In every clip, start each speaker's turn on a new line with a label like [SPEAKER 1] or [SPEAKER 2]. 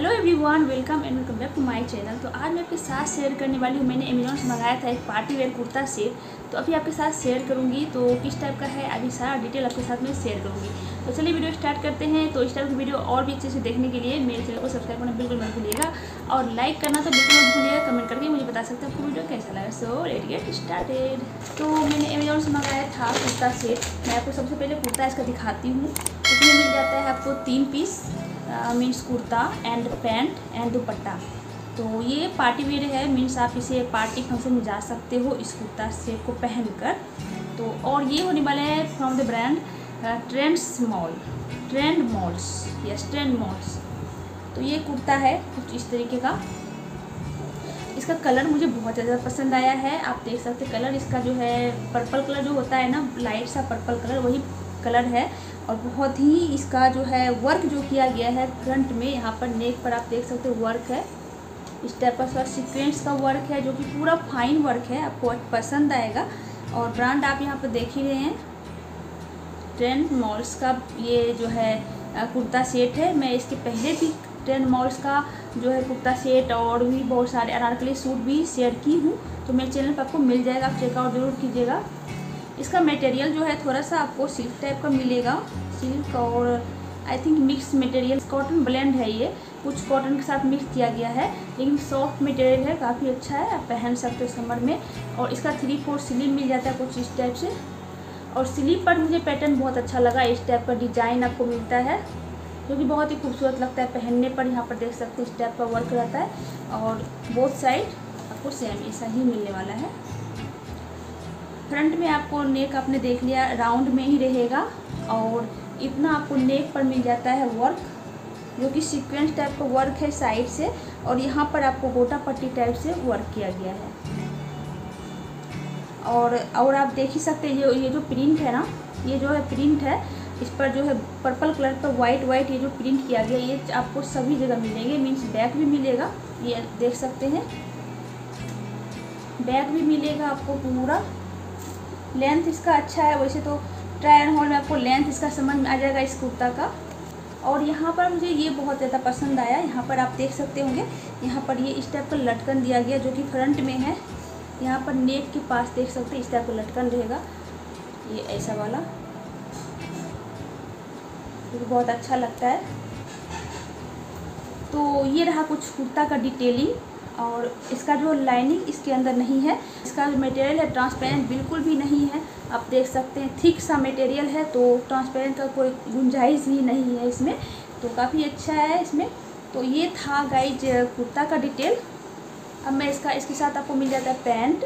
[SPEAKER 1] Hello everyone welcome and welcome back to my channel तो आज मैं आपके साथ शेयर करने वाली हूँ। मैंने अमेजोन से मंगाया था एक पार्टी वेयर कुर्ता सेट तो अभी आपके साथ शेयर करूँगी। तो किस टाइप का है, अभी सारा डिटेल आपके साथ मैं शेयर करूँगी। तो चलिए वीडियो स्टार्ट करते हैं। तो इस टाइप की वीडियो और भी अच्छे से देखने के लिए मेरे चैनल को सब्सक्राइब करना बिल्कुल मत भूलिएगा। और लाइक करना तो बिल्कुल मत भूलिएगा। कमेंट करके मुझे बता सकते हैं आपको वीडियो कैसा लगा। सो लेट गेट स्टार्टेड तो मैंने अमेजोन से मंगाया था कुर्ता सेट मैं आपको सबसे पहले कुर्ता इसका दिखाती हूँ। इसमें मिल जाता है आपको तीन piece means kurta and pant and dupatta तो ये पार्टी वेयर है मीन्स आप इसे पार्टी फ़ंक्शन में जा सकते हो इस कुर्ता सेट को पहनकर। तो और ये होने वाला है from the brand Trends mall Trend malls yes Trend malls तो ये कुर्ता है, कुछ इस तरीके का। इसका कलर मुझे बहुत ज़्यादा पसंद आया है। आप देख सकते कलर इसका जो है पर्पल कलर जो होता है ना लाइट सा पर्पल कलर वही कलर है और बहुत ही इसका जो है वर्क जो किया गया है फ्रंट में, यहाँ पर नेक पर आप देख सकते हो वर्क है। का उसका सीक्वेंस का वर्क है, जो कि पूरा फाइन वर्क है, आपको पसंद आएगा। और ब्रांड आप यहाँ पर देख ही रहे हैं। ट्रेंड मॉल्स का ये जो है कुर्ता सेट है। मैं इसके पहले भी ट्रेंड मॉल्स का जो है कुर्ता सेट और भी बहुत सारे अनारकली सूट भी शेयर की हूँ। तो मेरे चैनल पर आपको मिल जाएगा, आप चेकआउट ज़रूर कीजिएगा। इसका मटेरियल जो है थोड़ा सा आपको सिल्क टाइप का मिलेगा। सिल्क और I think mix material cotton blend है ये। कुछ कॉटन के साथ मिक्स किया गया है, लेकिन सॉफ्ट मटेरियल है, काफ़ी अच्छा है, आप पहन सकते हो समर में। और इसका थ्री फोर स्लीव मिल जाता है कुछ इस टाइप से। और स्लीव पर मुझे पैटर्न बहुत अच्छा लगा, इस टाइप का डिज़ाइन आपको मिलता है, जो कि बहुत ही खूबसूरत लगता है पहनने पर। यहाँ पर देख सकते हैं इस टाइप का वर्क रहता है। और बोथ साइड आपको सेम ऐसा ही मिलने वाला है। फ्रंट में आपको नेक आपने देख लिया, राउंड में ही रहेगा और इतना आपको नेक पर मिल जाता है वर्क जो कि सीक्वेंस टाइप का वर्क है साइड से और यहाँ पर आपको गोटा पट्टी टाइप से वर्क किया गया है। और और आप देख ही सकते हैं, ये ये जो प्रिंट है ना, ये जो है प्रिंट है, इस पर जो है पर्पल कलर पर वाइट वाइट ये जो प्रिंट किया गया, ये आपको सभी जगह मिलेंगे मीन्स बैक भी मिलेगा, ये देख सकते हैं। बैक भी मिलेगा आपको पूरा। लेंथ इसका अच्छा है, वैसे तो ट्राई एंड हॉल में आपको लेंथ इसका समझ में आ जाएगा इस कुर्ता का। और यहाँ पर मुझे ये बहुत ज़्यादा पसंद आया, यहाँ पर आप देख सकते होंगे, यहाँ पर ये इस टाइप का लटकन दिया गया जो कि फ्रंट में है। यहाँ पर नेक के पास देख सकते हैं, इस टाइप का लटकन रहेगा, ये ऐसा वाला। ये बहुत अच्छा लगता है। तो ये रहा कुछ कुर्ता का डिटेलिंग। और इसका जो लाइनिंग इसके अंदर नहीं है, इसका जो मटेरियल है ट्रांसपेरेंट बिल्कुल भी नहीं है। आप देख सकते हैं थिक सा मटेरियल है तो ट्रांसपेरेंट का कोई गुंजाइश भी नहीं है इसमें। तो काफ़ी अच्छा है इसमें। तो ये था गाइज़ कुर्ता का डिटेल अब मैं इसका, इसके साथ आपको मिल जाता है पैंट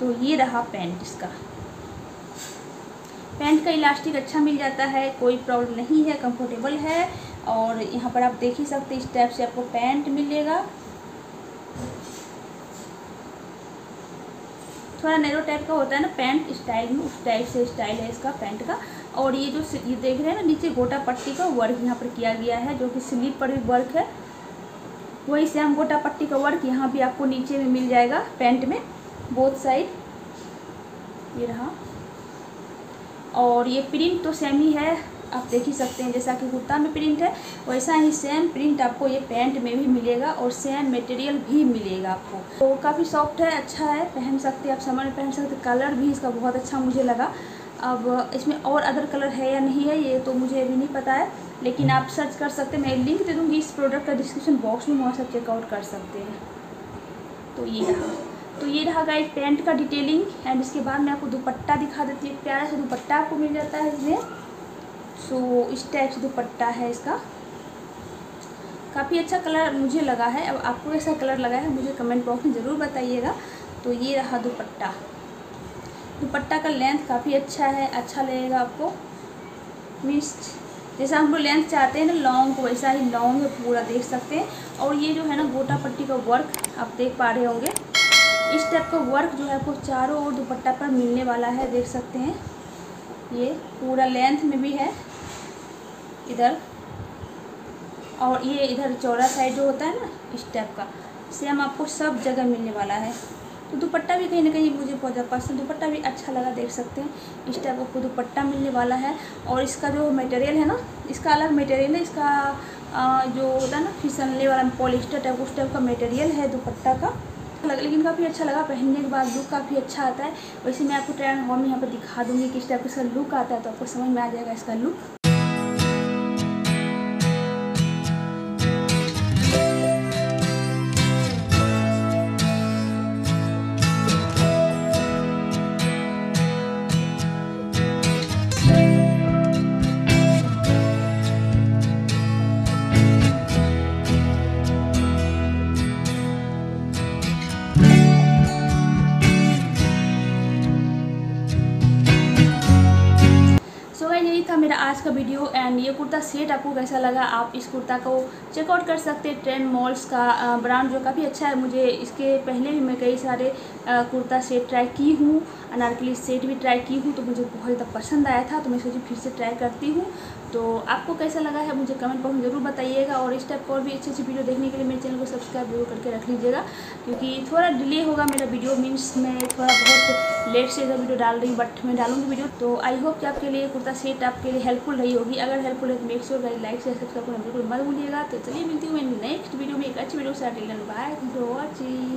[SPEAKER 1] तो ये रहा पैंट इसका। पैंट का इलास्टिक अच्छा मिल जाता है, कोई प्रॉब्लम नहीं है कंफर्टेबल है। और यहाँ पर आप देख ही सकते इस टाइप से आपको पैंट मिलेगा। थोड़ा नैरो टाइप का होता है ना पैंट, स्टाइल में, उस टाइप से स्टाइल है इसका पैंट का। और ये जो ये देख रहे हैं ना, नीचे गोटा पट्टी का वर्क यहाँ पर किया गया है, जो कि स्लीप पर भी वर्क है। वही से हम गोटा पट्टी का वर्क यहाँ भी आपको नीचे में मिल जाएगा, पैंट में बोथ साइड ये रहा। और ये प्रिंट तो सेम ही है आप देख ही सकते हैं, जैसा कि कुर्ता में प्रिंट है, वैसा ही सेम प्रिंट आपको ये पैंट में भी मिलेगा और सेम मटेरियल भी मिलेगा आपको। तो काफ़ी सॉफ्ट है अच्छा है, पहन सकते हैं आप समर में पहन सकते कलर भी इसका बहुत अच्छा मुझे लगा। अब इसमें और अदर कलर है या नहीं है, ये तो मुझे अभी नहीं पता है, लेकिन आप सर्च कर सकते हैं, मैं लिंक दे दूँगी, इस प्रोडक्ट का डिस्क्रिप्शन बॉक्स में वहाँ सब चेकआउट कर सकते हैं। तो ये रहा। तो ये रहा गाइस पैंट का डिटेलिंग एंड इसके बाद मैं आपको दुपट्टा दिखा देती हूँ प्यारा सा दुपट्टा आपको मिल जाता है इसमें। सो so, इस टाइप से दुपट्टा है इसका। काफ़ी अच्छा कलर मुझे लगा है। अब आपको ऐसा कलर लगा है मुझे कमेंट बॉक्स में ज़रूर बताइएगा। तो ये रहा दुपट्टा। दुपट्टा का लेंथ काफ़ी अच्छा है अच्छा लगेगा आपको। मीन्स जैसा हम लोग लेंथ चाहते हैं ना लॉन्ग वैसा ही लॉन्ग है पूरा देख सकते हैं। और ये जो है ना गोटा पट्टी का वर्क आप देख पा रहे होंगे। इस टाइप का वर्क जो है आपको चारों ओर दुपट्टा पर मिलने वाला है देख सकते हैं। ये पूरा लेंथ में भी है। इधर। और ये इधर चौड़ा साइड जो होता है ना, इस टाइप का सेम आपको सब जगह मिलने वाला है। तो दुपट्टा भी कहीं ना कहीं मुझे बहुत ज़्यादा पसंद, दुपट्टा भी अच्छा लगा देख सकते हैं। इस टाइप आपको दुपट्टा मिलने वाला है। और इसका जो मटेरियल है ना, इसका अलग मटेरियल है, इसका जो होता है ना, फिसलने वाला पॉलिस्टर टाइप उस टाइप का मटेरियल है दुपट्टा का। लेकिन काफ़ी अच्छा लगा पहनने के बाद लुक काफ़ी अच्छा आता है। वैसे मैं आपको ट्रायल हॉल में यहाँ पर दिखा दूँगी किस टाइप का इसका लुक आता है तो आपको समझ में आ जाएगा इसका लुक आज का वीडियो एंड ये कुर्ता सेट आपको कैसा लगा, आप इस कुर्ता को चेकआउट कर सकते हैं। ट्रेंड मॉल्स का ब्रांड जो काफ़ी अच्छा है। मुझे इसके पहले भी मैं कई सारे कुर्ता सेट ट्राई की हूँ, अनारकली सेट भी ट्राई की हूँ तो मुझे बहुत ज़्यादा पसंद आया था तो मैं सोची फिर से ट्राई करती हूँ। तो आपको कैसा लगा है मुझे कमेंट बॉक्स में ज़रूर बताइएगा और इस टाइप और भी अच्छी अच्छी वीडियो देखने के लिए मेरे चैनल को सब्सक्राइब ज़रूर करके रख लीजिएगा, क्योंकि थोड़ा डिले होगा मेरा वीडियो मीन्स मैं थोड़ा बहुत लेट से इधर वीडियो डाल रही हूँ बट मैं डालूँगी वीडियो तो आई होप कि आपके लिए कुर्ता सेट आपके लिए हेल्पफुल रही होगी, अगर हेल्पफुल है तो make sure like share subscribe करना बिल्कुल मत भूलिएगा। तो चलिए मिलती हूँ मैं नेक्स्ट वीडियो में एक अच्छी वीडियो से बाय फॉर वॉचिंग